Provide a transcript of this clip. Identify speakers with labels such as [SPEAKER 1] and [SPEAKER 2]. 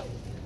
[SPEAKER 1] Oh.